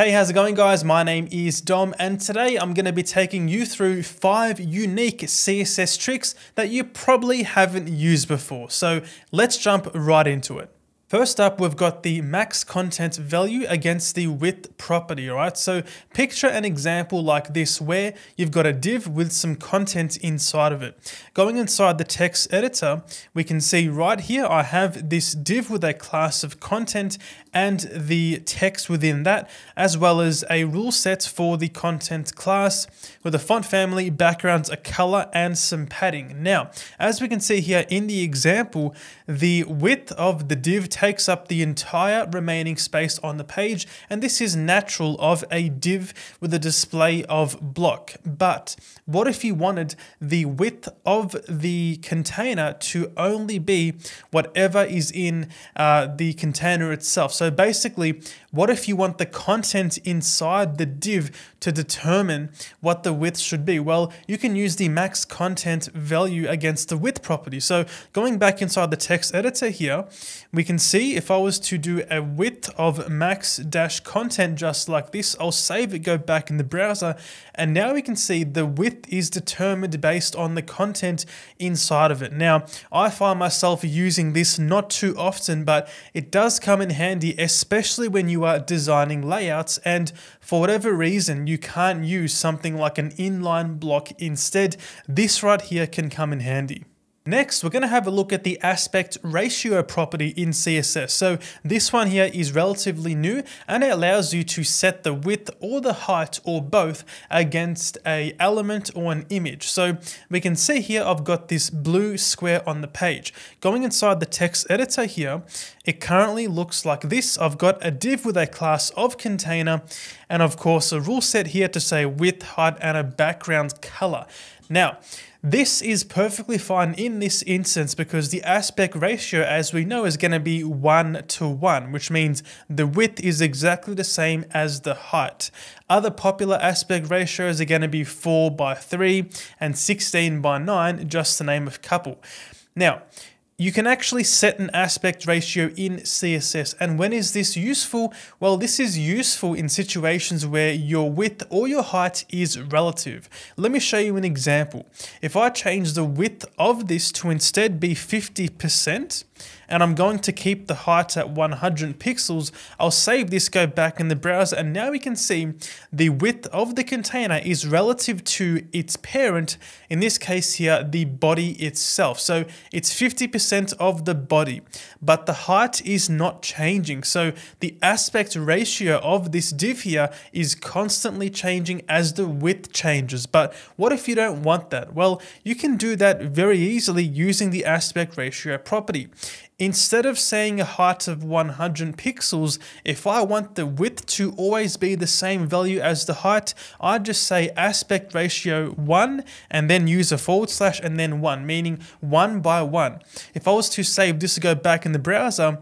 Hey, how's it going guys? My name is Dom and today I'm going to be taking you through five unique CSS tricks that you probably haven't used before. So let's jump right into it. First up, we've got the max content value against the width property, right? So picture an example like this where you've got a div with some content inside of it. Going inside the text editor, we can see right here, I have this div with a class of content and the text within that, as well as a rule set for the content class with a font family, backgrounds, a color, and some padding. Now, as we can see here in the example, the width of the div takes up the entire remaining space on the page, and this is natural of a div with a display of block. But what if you wanted the width of the container to only be whatever is in uh, the container itself? So basically, what if you want the content inside the div to determine what the width should be? Well, you can use the max content value against the width property. So going back inside the text editor here, we can see if I was to do a width of max dash content just like this, I'll save it, go back in the browser, and now we can see the width is determined based on the content inside of it. Now, I find myself using this not too often, but it does come in handy, especially when you are designing layouts and for whatever reason you can't use something like an inline block instead, this right here can come in handy. Next, we're going to have a look at the aspect ratio property in CSS. So this one here is relatively new and it allows you to set the width or the height or both against a element or an image. So we can see here I've got this blue square on the page. Going inside the text editor here, it currently looks like this. I've got a div with a class of container and of course a rule set here to say width, height and a background color. Now, this is perfectly fine in this instance because the aspect ratio, as we know, is going to be 1 to 1, which means the width is exactly the same as the height. Other popular aspect ratios are going to be 4 by 3 and 16 by 9, just to name a couple. Now, you can actually set an aspect ratio in CSS. And when is this useful? Well, this is useful in situations where your width or your height is relative. Let me show you an example. If I change the width of this to instead be 50%, and I'm going to keep the height at 100 pixels. I'll save this, go back in the browser, and now we can see the width of the container is relative to its parent, in this case here, the body itself. So it's 50% of the body, but the height is not changing. So the aspect ratio of this div here is constantly changing as the width changes. But what if you don't want that? Well, you can do that very easily using the aspect ratio property. Instead of saying a height of 100 pixels, if I want the width to always be the same value as the height, I just say aspect ratio 1 and then use a forward slash and then 1, meaning 1 by 1. If I was to save this to go back in the browser,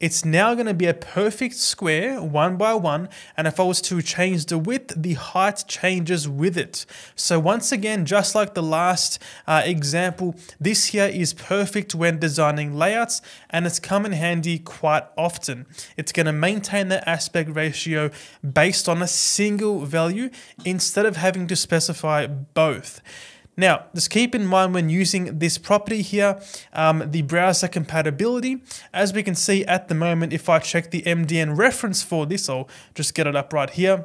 it's now going to be a perfect square one by one and if I was to change the width the height changes with it. So once again just like the last uh, example this here is perfect when designing layouts and it's come in handy quite often. It's going to maintain the aspect ratio based on a single value instead of having to specify both now, just keep in mind when using this property here, um, the browser compatibility. As we can see at the moment, if I check the MDN reference for this, I'll just get it up right here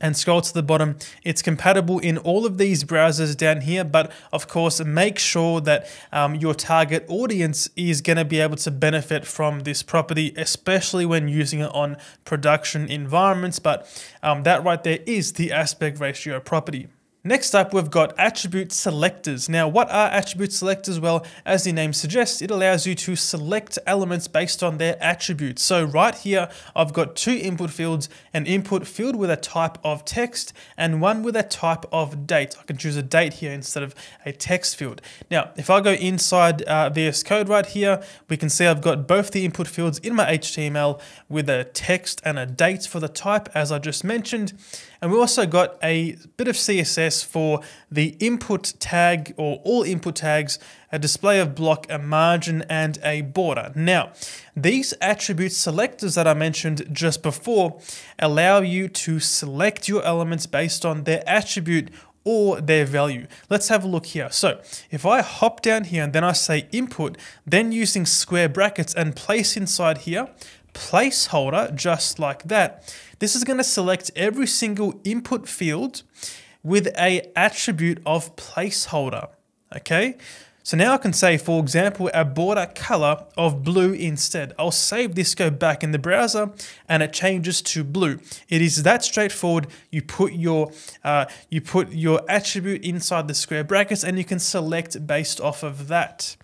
and scroll to the bottom. It's compatible in all of these browsers down here, but of course, make sure that um, your target audience is going to be able to benefit from this property, especially when using it on production environments. But um, that right there is the aspect ratio property. Next up, we've got attribute selectors. Now, what are attribute selectors? Well, as the name suggests, it allows you to select elements based on their attributes. So right here, I've got two input fields, an input field with a type of text and one with a type of date. I can choose a date here instead of a text field. Now, if I go inside uh, VS Code right here, we can see I've got both the input fields in my HTML with a text and a date for the type, as I just mentioned. And we also got a bit of CSS for the input tag or all input tags, a display of block, a margin, and a border. Now, these attribute selectors that I mentioned just before allow you to select your elements based on their attribute or their value. Let's have a look here. So if I hop down here and then I say input, then using square brackets and place inside here, placeholder, just like that, this is going to select every single input field with a attribute of placeholder. Okay, so now I can say, for example, a border color of blue instead. I'll save this, go back in the browser, and it changes to blue. It is that straightforward. You put your uh, you put your attribute inside the square brackets, and you can select based off of that.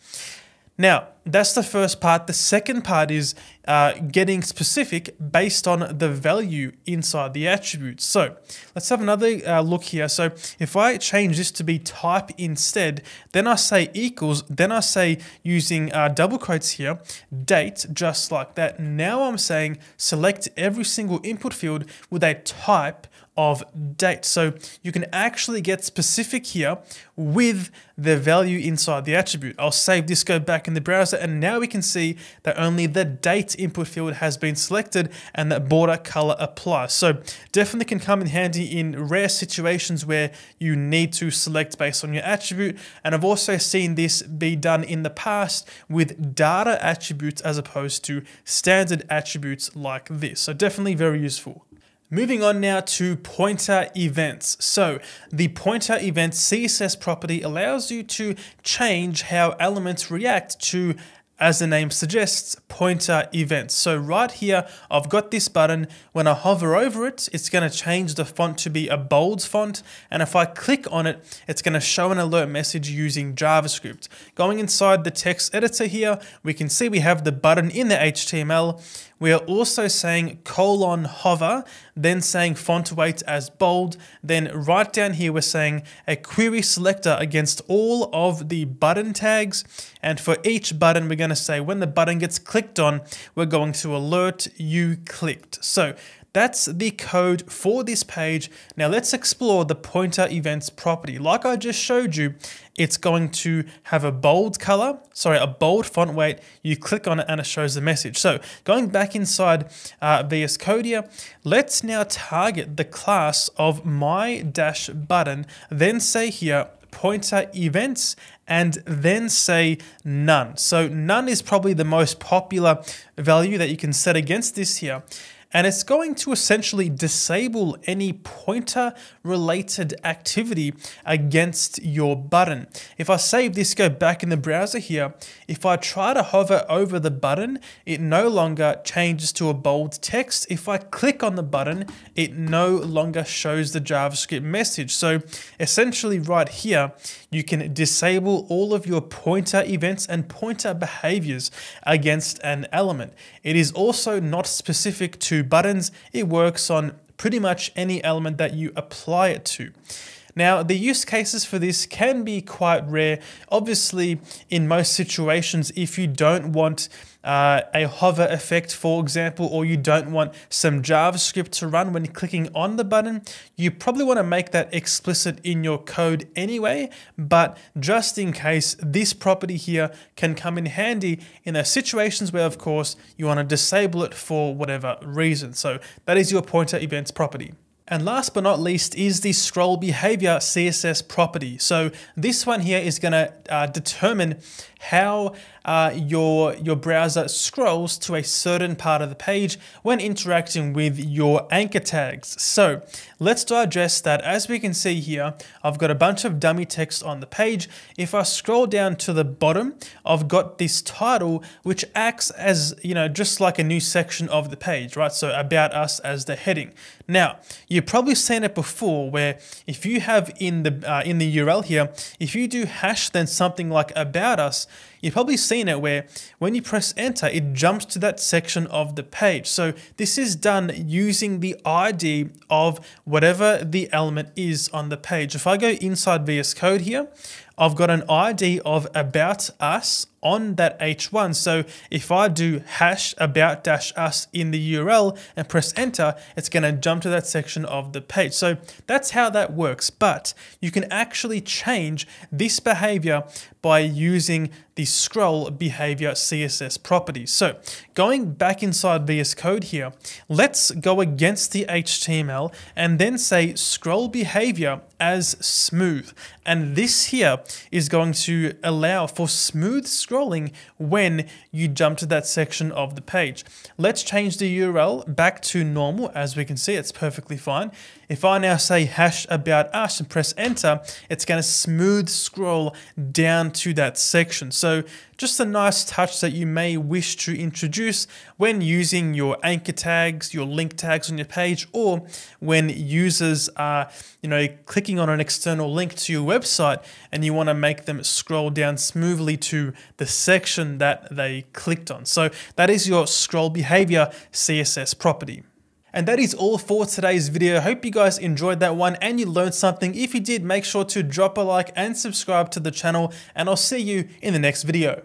Now, that's the first part. The second part is uh, getting specific based on the value inside the attribute. So let's have another uh, look here. So if I change this to be type instead, then I say equals, then I say using uh, double quotes here, date, just like that. Now I'm saying select every single input field with a type of date. So you can actually get specific here with the value inside the attribute. I'll save this, go back in the browser, and now we can see that only the date input field has been selected and that border color applies. So definitely can come in handy in rare situations where you need to select based on your attribute. And I've also seen this be done in the past with data attributes as opposed to standard attributes like this. So definitely very useful. Moving on now to pointer events. So the pointer event CSS property allows you to change how elements react to as the name suggests, pointer events. So right here, I've got this button. When I hover over it, it's going to change the font to be a bold font. And if I click on it, it's going to show an alert message using JavaScript. Going inside the text editor here, we can see we have the button in the HTML. We are also saying colon hover, then saying font weight as bold. Then right down here, we're saying a query selector against all of the button tags. And for each button, we're going to say when the button gets clicked on, we're going to alert you clicked. So that's the code for this page. Now let's explore the pointer events property. Like I just showed you, it's going to have a bold color, sorry, a bold font weight. You click on it and it shows the message. So going back inside uh, VS Code here, let's now target the class of my dash button, then say here, pointer events and then say none. So none is probably the most popular value that you can set against this here and it's going to essentially disable any pointer related activity against your button. If I save this, go back in the browser here, if I try to hover over the button, it no longer changes to a bold text. If I click on the button, it no longer shows the JavaScript message. So essentially right here, you can disable all of your pointer events and pointer behaviors against an element. It is also not specific to buttons. It works on pretty much any element that you apply it to. Now, the use cases for this can be quite rare. Obviously, in most situations, if you don't want uh, a hover effect, for example, or you don't want some JavaScript to run when clicking on the button, you probably want to make that explicit in your code anyway. But just in case, this property here can come in handy in those situations where, of course, you want to disable it for whatever reason. So that is your pointer events property. And last but not least is the scroll behavior CSS property. So this one here is going to uh, determine how uh, your, your browser scrolls to a certain part of the page when interacting with your anchor tags. So let's digest that. As we can see here, I've got a bunch of dummy text on the page. If I scroll down to the bottom, I've got this title, which acts as, you know, just like a new section of the page, right? So about us as the heading. Now, you've probably seen it before where if you have in the, uh, in the URL here, if you do hash then something like about us, You've probably seen it where when you press enter, it jumps to that section of the page. So this is done using the ID of whatever the element is on the page. If I go inside VS Code here, I've got an ID of about us on that H1. So if I do hash about dash us in the URL and press enter, it's going to jump to that section of the page. So that's how that works. But you can actually change this behavior by using the scroll behavior CSS properties. So going back inside VS Code here, let's go against the HTML and then say scroll behavior as smooth. And this here is going to allow for smooth scrolling when you jump to that section of the page. Let's change the URL back to normal. As we can see, it's perfectly fine. If I now say hash about us and press enter, it's going to smooth scroll down to that section. So just a nice touch that you may wish to introduce when using your anchor tags, your link tags on your page, or when users are, you know, clicking on an external link to your website and you want to make them scroll down smoothly to the section that they clicked on. So that is your scroll behavior CSS property. And that is all for today's video. Hope you guys enjoyed that one and you learned something. If you did, make sure to drop a like and subscribe to the channel and I'll see you in the next video.